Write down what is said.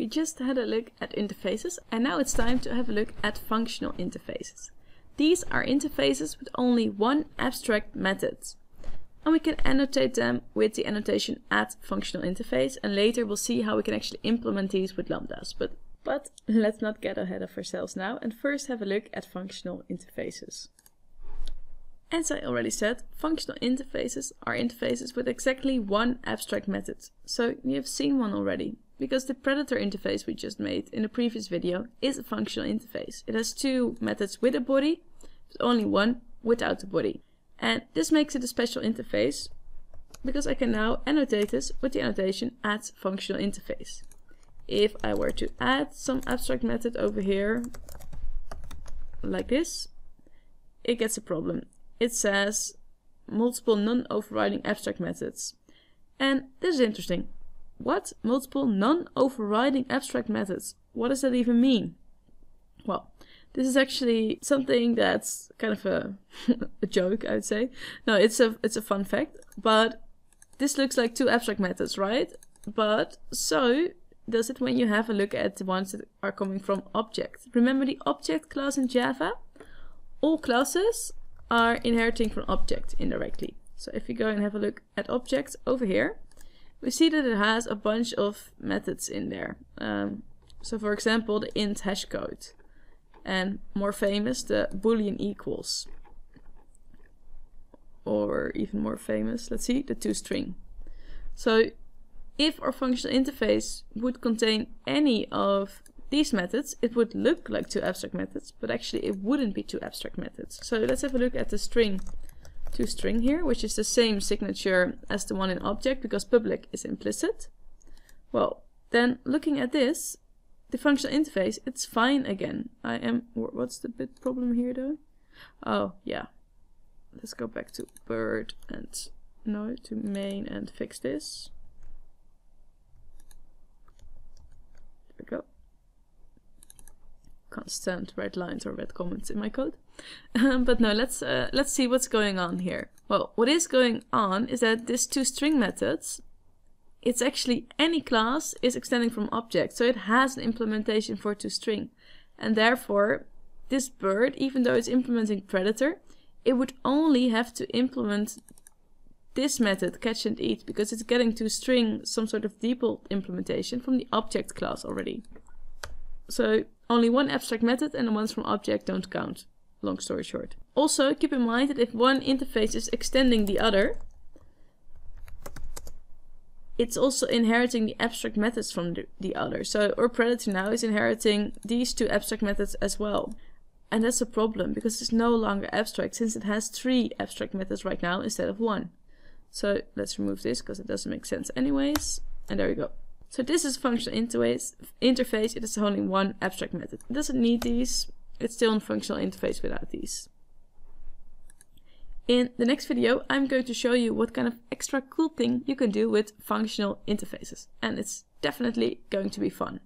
We just had a look at interfaces and now it's time to have a look at functional interfaces. These are interfaces with only one abstract method. And we can annotate them with the annotation at functional interface and later we'll see how we can actually implement these with lambdas. But, but let's not get ahead of ourselves now and first have a look at functional interfaces. As I already said, functional interfaces are interfaces with exactly one abstract method. So you have seen one already, because the predator interface we just made in the previous video is a functional interface. It has two methods with a body, but only one without a body. And this makes it a special interface, because I can now annotate this with the annotation at functional interface. If I were to add some abstract method over here, like this, it gets a problem it says multiple non-overriding abstract methods. And this is interesting. What? Multiple non-overriding abstract methods? What does that even mean? Well, this is actually something that's kind of a, a joke, I would say. No, it's a it's a fun fact, but this looks like two abstract methods, right? But so does it when you have a look at the ones that are coming from object. Remember the object class in Java? All classes are inheriting from object indirectly. So if you go and have a look at objects over here, we see that it has a bunch of methods in there. Um, so for example, the int hash code. And more famous, the boolean equals. Or even more famous, let's see, the toString. So if our functional interface would contain any of these methods, it would look like two abstract methods, but actually it wouldn't be two abstract methods. So let's have a look at the string to string here, which is the same signature as the one in object because public is implicit. Well, then looking at this, the functional interface, it's fine again. I am, what's the bit problem here though? Oh, yeah. Let's go back to bird and no, to main and fix this. There we go can't red lines or red comments in my code. But no, let's uh, let's see what's going on here. Well, what is going on is that this toString methods, it's actually any class is extending from object, so it has an implementation for toString, and therefore this bird, even though it's implementing predator, it would only have to implement this method catch and eat because it's getting to string some sort of default implementation from the object class already. So only one abstract method and the ones from object don't count. Long story short. Also, keep in mind that if one interface is extending the other, it's also inheriting the abstract methods from the, the other. So our predator now is inheriting these two abstract methods as well. And that's a problem because it's no longer abstract since it has three abstract methods right now instead of one. So let's remove this because it doesn't make sense anyways. And there we go. So this is functional interface. Interface. It is only one abstract method. It doesn't need these. It's still a functional interface without these. In the next video, I'm going to show you what kind of extra cool thing you can do with functional interfaces. And it's definitely going to be fun.